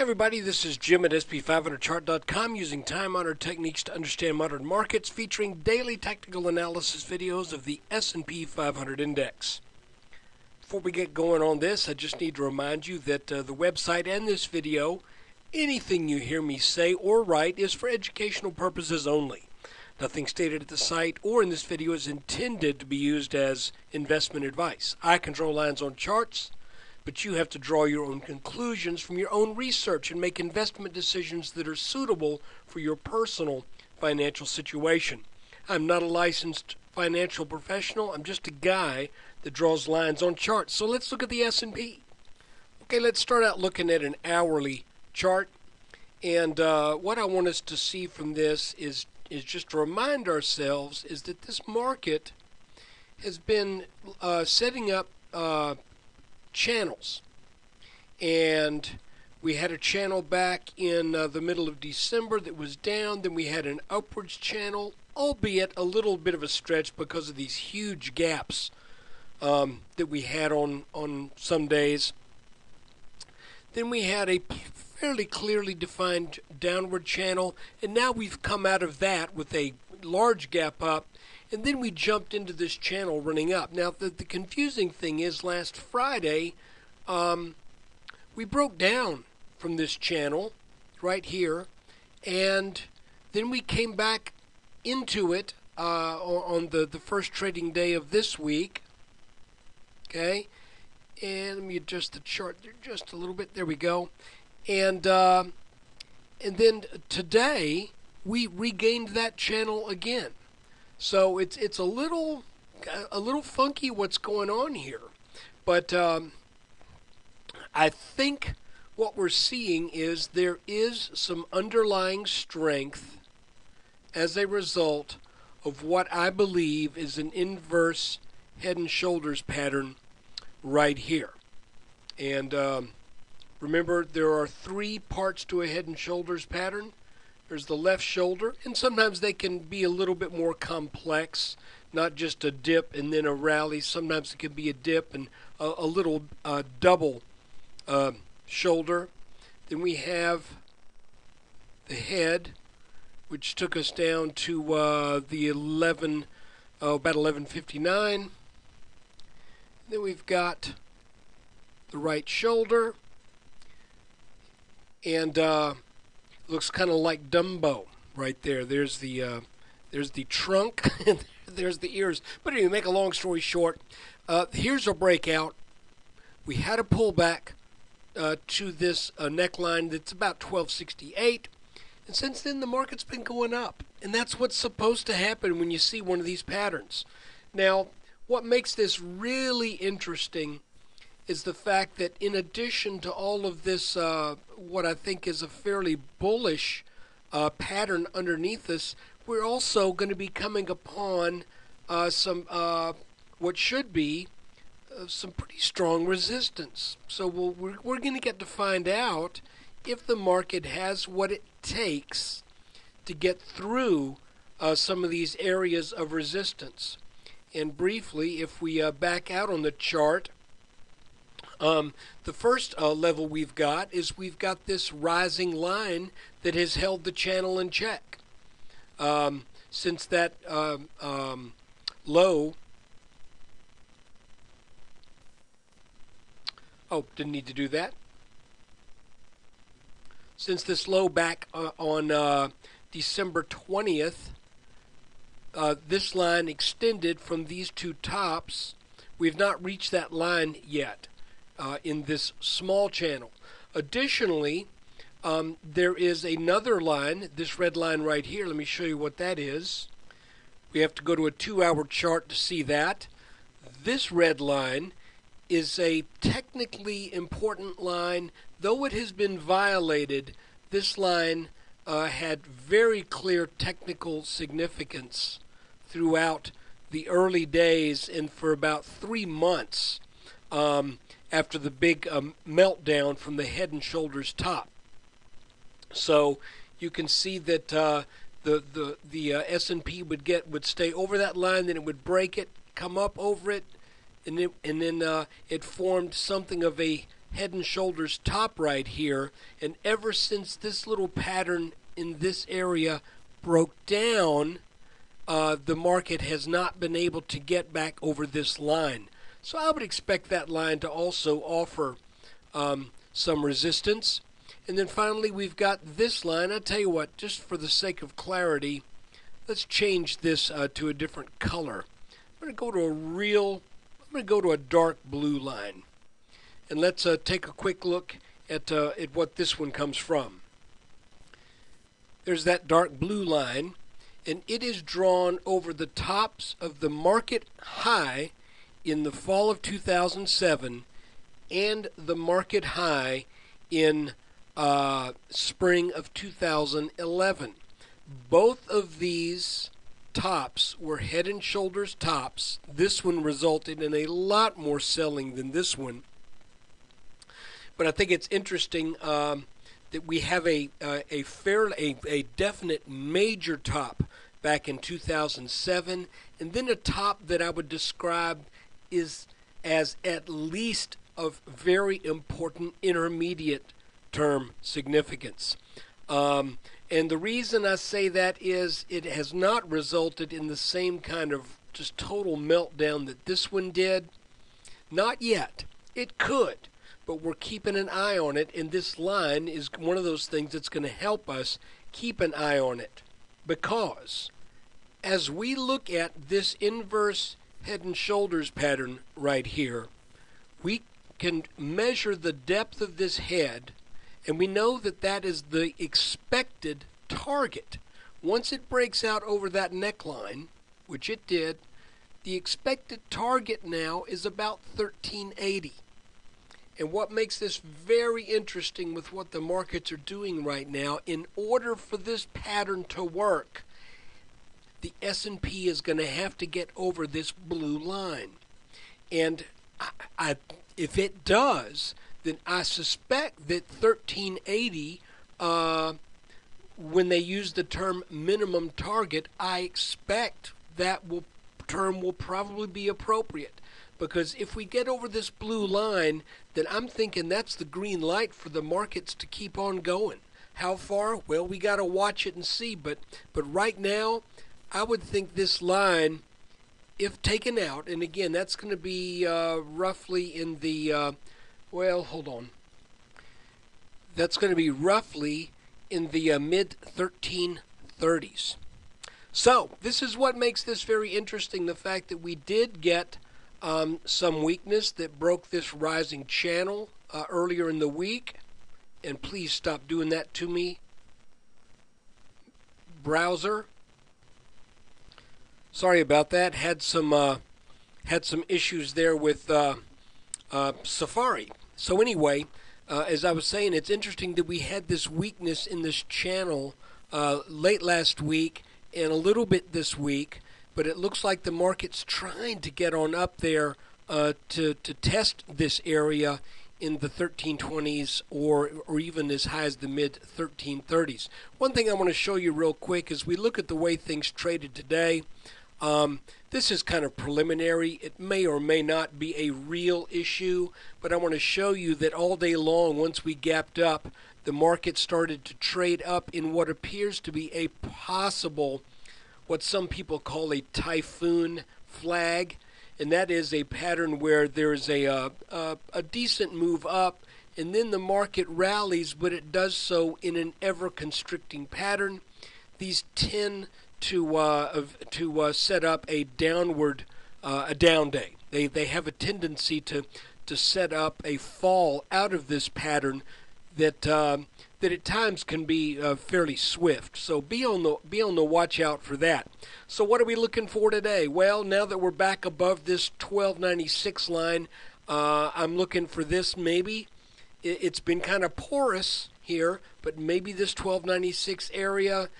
everybody, this is Jim at SP500chart.com using time-honored techniques to understand modern markets featuring daily technical analysis videos of the S&P 500 index. Before we get going on this, I just need to remind you that uh, the website and this video, anything you hear me say or write is for educational purposes only. Nothing stated at the site or in this video is intended to be used as investment advice. I control lines on charts but you have to draw your own conclusions from your own research and make investment decisions that are suitable for your personal financial situation. I'm not a licensed financial professional. I'm just a guy that draws lines on charts. So let's look at the S&P. Okay, let's start out looking at an hourly chart. And uh, what I want us to see from this is is just to remind ourselves is that this market has been uh, setting up uh, channels. And we had a channel back in uh, the middle of December that was down. Then we had an upwards channel, albeit a little bit of a stretch because of these huge gaps um, that we had on, on some days. Then we had a fairly clearly defined downward channel, and now we've come out of that with a large gap up and then we jumped into this channel running up. Now, the, the confusing thing is last Friday, um, we broke down from this channel right here, and then we came back into it uh, on the, the first trading day of this week. Okay, and let me adjust the chart there just a little bit. There we go. And uh, and then today we regained that channel again. So it's it's a little a little funky what's going on here, but um, I think what we're seeing is there is some underlying strength as a result of what I believe is an inverse head and shoulders pattern right here. And um, remember, there are three parts to a head and shoulders pattern. There's the left shoulder, and sometimes they can be a little bit more complex, not just a dip and then a rally. Sometimes it can be a dip and a, a little uh, double uh, shoulder. Then we have the head, which took us down to uh, the 11, oh, about 1159. Then we've got the right shoulder, and uh, looks kind of like Dumbo right there. There's the uh, there's the trunk, and there's the ears. But anyway, make a long story short, uh, here's a breakout. We had a pullback uh, to this uh, neckline that's about 1268, and since then the market's been going up, and that's what's supposed to happen when you see one of these patterns. Now, what makes this really interesting is the fact that in addition to all of this, uh, what I think is a fairly bullish uh, pattern underneath us, we're also going to be coming upon uh, some uh, what should be uh, some pretty strong resistance. So we'll, we're, we're going to get to find out if the market has what it takes to get through uh, some of these areas of resistance. And briefly, if we back out on the chart, um, the first uh, level we've got is we've got this rising line that has held the channel in check. Um, since that um, um low, oh, didn't need to do that. Since this low back uh, on uh, December 20th, uh, this line extended from these two tops. We've not reached that line yet uh, in this small channel. Additionally, um, there is another line, this red line right here. Let me show you what that is. We have to go to a two hour chart to see that. This red line is a technically important line. Though it has been violated, this line uh, had very clear technical significance throughout the early days and for about three months. Um, after the big um, meltdown from the head and shoulders top. So you can see that uh, the the the uh, S&P would get would stay over that line, then it would break it, come up over it, and it, and then uh, it formed something of a head and shoulders top right here. And ever since this little pattern in this area broke down, uh, the market has not been able to get back over this line. So I would expect that line to also offer um, some resistance. And then finally, we've got this line. I tell you what, just for the sake of clarity, let's change this uh, to a different color. I'm going to go to a real, I'm going to go to a dark blue line. And let's uh, take a quick look at, uh, at what this one comes from. There's that dark blue line, and it is drawn over the tops of the market high in the fall of 2007 and the market high in uh, spring of 2011. Both of these tops were head and shoulders tops. This one resulted in a lot more selling than this one. But I think it's interesting um, that we have a uh, a fair a, a definite major top back in 2007, and then a top that I would describe is as at least of very important intermediate term significance. Um, and the reason I say that is it has not resulted in the same kind of just total meltdown that this one did. Not yet. It could, but we're keeping an eye on it, and this line is one of those things that's going to help us keep an eye on it. Because as we look at this inverse head and shoulders pattern right here, we can measure the depth of this head, and we know that that is the expected target. Once it breaks out over that neckline, which it did, the expected target now is about 1380. And what makes this very interesting with what the markets are doing right now, in order for this pattern to work, the S&P is going to have to get over this blue line. And I, I, if it does, then I suspect that 1380, uh, when they use the term minimum target, I expect that will term will probably be appropriate. Because if we get over this blue line, then I'm thinking that's the green light for the markets to keep on going. How far? Well, we got to watch it and see. But but right now, I would think this line, if taken out, and again, that's going to be uh, roughly in the, uh, well, hold on. That's going to be roughly in the uh, mid 1330s. So, this is what makes this very interesting the fact that we did get um, some weakness that broke this rising channel uh, earlier in the week. And please stop doing that to me. Browser. Sorry about that. Had some uh, had some issues there with uh, uh, Safari. So anyway, uh, as I was saying, it's interesting that we had this weakness in this channel uh, late last week and a little bit this week, but it looks like the market's trying to get on up there uh, to to test this area in the 1320s or or even as high as the mid 1330s. One thing I want to show you real quick is we look at the way things traded today. Um, this is kind of preliminary. It may or may not be a real issue, but I want to show you that all day long, once we gapped up, the market started to trade up in what appears to be a possible, what some people call a typhoon flag. And that is a pattern where there's a, uh, a, a decent move up, and then the market rallies, but it does so in an ever constricting pattern. These 10 to uh, to uh, set up a downward uh, a down day. They they have a tendency to to set up a fall out of this pattern that um, that at times can be uh, fairly swift. So be on the be on the watch out for that. So what are we looking for today? Well, now that we're back above this 1296 line, uh, I'm looking for this maybe. It's been kind of porous here, but maybe this 1296 area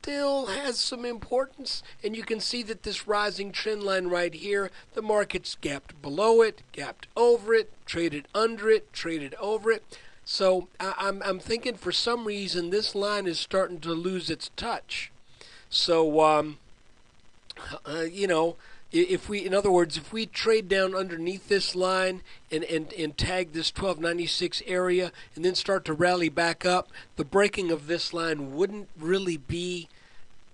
still has some importance. And you can see that this rising trend line right here, the market's gapped below it, gapped over it, traded under it, traded over it. So I'm, I'm thinking for some reason this line is starting to lose its touch. So, um, uh, you know, if we, in other words, if we trade down underneath this line and, and, and tag this 1296 area and then start to rally back up, the breaking of this line wouldn't really be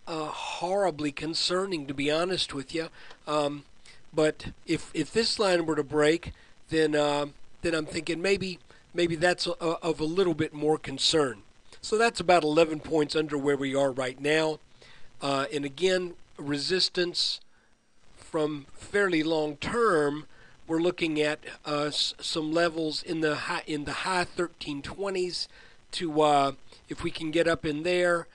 uh, horribly concerning, to be honest with you. Um, but if if this line were to break, then uh, then I'm thinking maybe maybe that's a, of a little bit more concern. So that's about 11 points under where we are right now. Uh, and again, resistance from fairly long term, we're looking at uh, some levels in the high in the high 1320s to uh, if we can get up in there,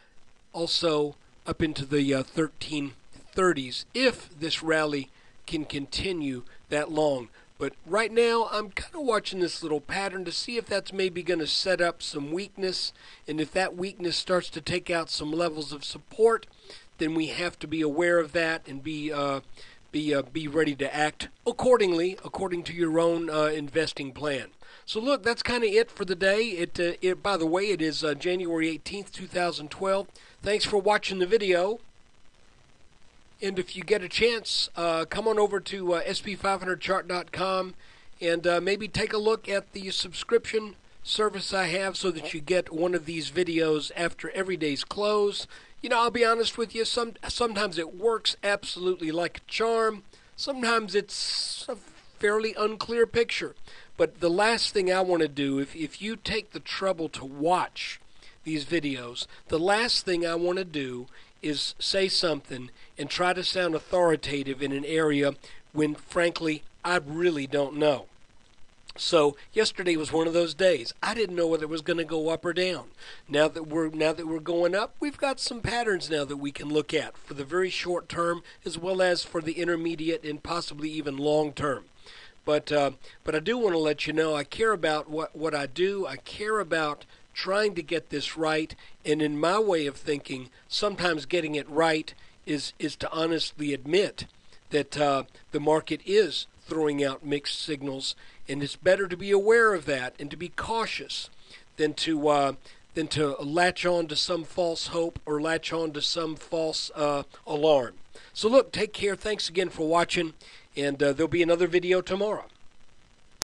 also up into the uh, 1330s if this rally can continue that long. But right now, I'm kind of watching this little pattern to see if that's maybe going to set up some weakness. And if that weakness starts to take out some levels of support, then we have to be aware of that and be uh, be uh, be ready to act accordingly, according to your own uh, investing plan. So look, that's kind of it for the day. It, uh, it by the way, it is uh, January 18th, 2012. Thanks for watching the video. And if you get a chance, uh, come on over to uh, sp500chart.com and maybe take a look at the subscription service I have so that you get one of these videos after every day's close. You know, I'll be honest with you, some sometimes it works absolutely like a charm. Sometimes it's a fairly unclear picture. But the last thing I want to do, if, if you take the trouble to watch these videos, the last thing I want to do is say something and try to sound authoritative in an area when, frankly, I really don't know. So yesterday was one of those days. I didn't know whether it was going to go up or down. Now that we're now that we're going up, we've got some patterns now that we can look at for the very short term as well as for the intermediate and possibly even long term. But uh, but I do want to let you know I care about what what I do. I care about trying to get this right. And in my way of thinking, sometimes getting it right is is to honestly admit that uh, the market is throwing out mixed signals, and it's better to be aware of that and to be cautious than to uh, than to latch on to some false hope or latch on to some false uh, alarm. So look, take care. Thanks again for watching, and uh, there'll be another video tomorrow.